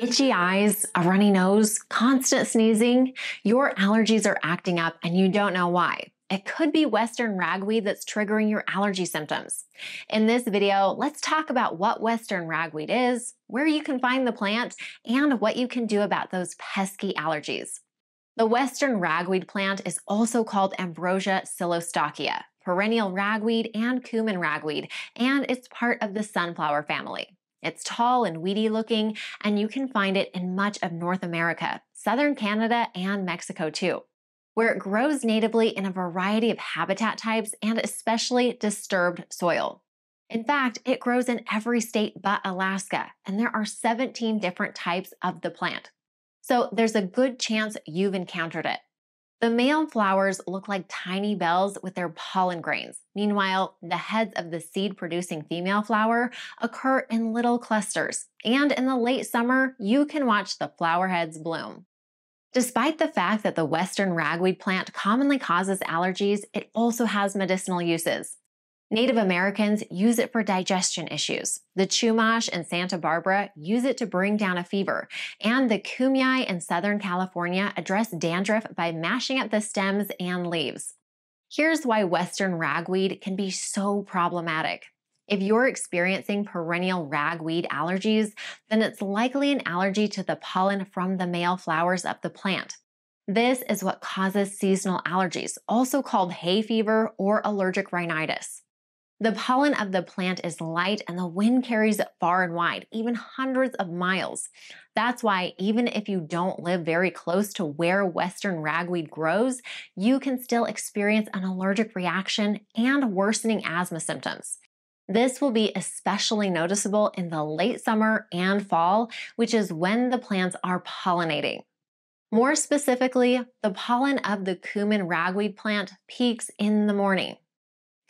Itchy eyes, a runny nose, constant sneezing, your allergies are acting up and you don't know why. It could be Western ragweed that's triggering your allergy symptoms. In this video, let's talk about what Western ragweed is, where you can find the plant, and what you can do about those pesky allergies. The Western ragweed plant is also called Ambrosia psilostachya, perennial ragweed and cuman ragweed, and it's part of the sunflower family. It's tall and weedy looking, and you can find it in much of North America, southern Canada, and Mexico too, where it grows natively in a variety of habitat types and especially disturbed soil. In fact, it grows in every state but Alaska, and there are 17 different types of the plant. So there's a good chance you've encountered it. The male flowers look like tiny bells with their pollen grains. Meanwhile, the heads of the seed producing female flower occur in little clusters. And in the late summer, you can watch the flower heads bloom. Despite the fact that the western ragweed plant commonly causes allergies, it also has medicinal uses. Native Americans use it for digestion issues. The Chumash in Santa Barbara use it to bring down a fever. And the Kumeyaay in Southern California address dandruff by mashing up the stems and leaves. Here's why Western ragweed can be so problematic. If you're experiencing perennial ragweed allergies, then it's likely an allergy to the pollen from the male flowers of the plant. This is what causes seasonal allergies, also called hay fever or allergic rhinitis. The pollen of the plant is light and the wind carries it far and wide, even hundreds of miles. That's why, even if you don't live very close to where Western ragweed grows, you can still experience an allergic reaction and worsening asthma symptoms. This will be especially noticeable in the late summer and fall, which is when the plants are pollinating. More specifically, the pollen of the cuman ragweed plant peaks in the morning.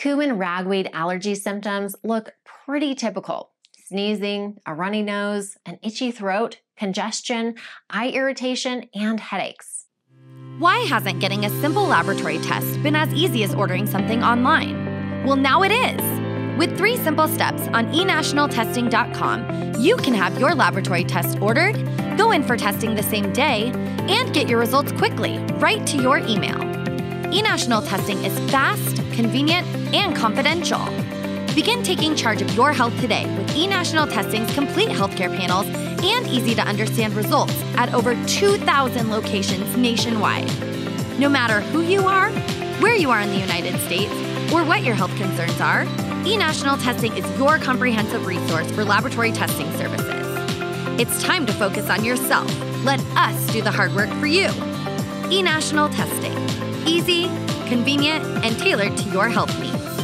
Cuman ragweed allergy symptoms look pretty typical sneezing, a runny nose, an itchy throat, congestion, eye irritation, and headaches. Why hasn't getting a simple laboratory test been as easy as ordering something online? Well, now it is. With three simple steps on enationaltesting.com, you can have your laboratory test ordered, go in for testing the same day, and get your results quickly, right to your email. eNational testing is fast, convenient, and confidential. Begin taking charge of your health today with eNational Testing's complete healthcare panels and easy to understand results at over 2,000 locations nationwide. No matter who you are, where you are in the United States, or what your health concerns are, eNational Testing is your comprehensive resource for laboratory testing services. It's time to focus on yourself. Let us do the hard work for you. eNational Testing. Easy, convenient, and tailored to your health needs.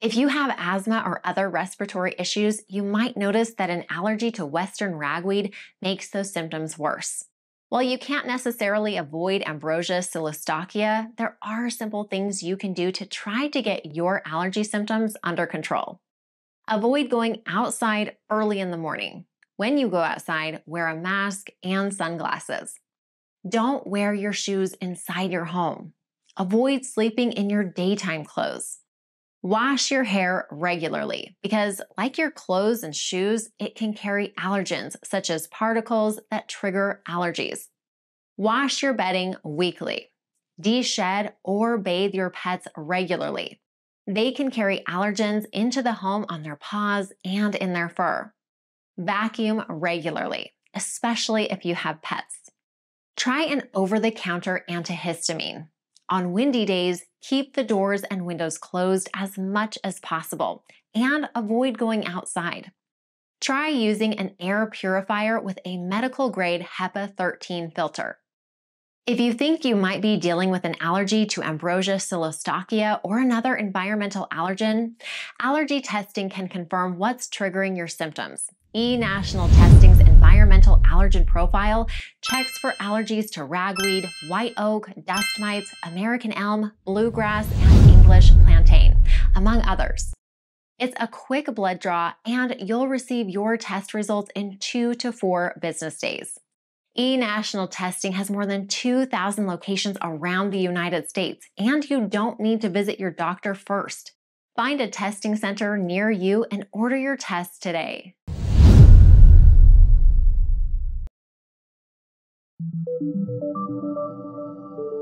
If you have asthma or other respiratory issues, you might notice that an allergy to Western ragweed makes those symptoms worse. While you can't necessarily avoid ambrosia psilostachya, there are simple things you can do to try to get your allergy symptoms under control. Avoid going outside early in the morning. When you go outside, wear a mask and sunglasses. Don't wear your shoes inside your home. Avoid sleeping in your daytime clothes. Wash your hair regularly because, like your clothes and shoes, it can carry allergens such as particles that trigger allergies. Wash your bedding weekly. De-shed or bathe your pets regularly. They can carry allergens into the home on their paws and in their fur. Vacuum regularly, especially if you have pets. Try an over the counter antihistamine. On windy days, keep the doors and windows closed as much as possible and avoid going outside. Try using an air purifier with a medical grade HEPA 13 filter. If you think you might be dealing with an allergy to Ambrosia psilostachya or another environmental allergen, allergy testing can confirm what's triggering your symptoms. E-National Testing's environmental allergen profile checks for allergies to ragweed, white oak, dust mites, American elm, bluegrass, and English plantain, among others. It's a quick blood draw, and you'll receive your test results in two to four business days. eNational Testing has more than 2,000 locations around the United States, and you don't need to visit your doctor first. Find a testing center near you and order your tests today. Thank you.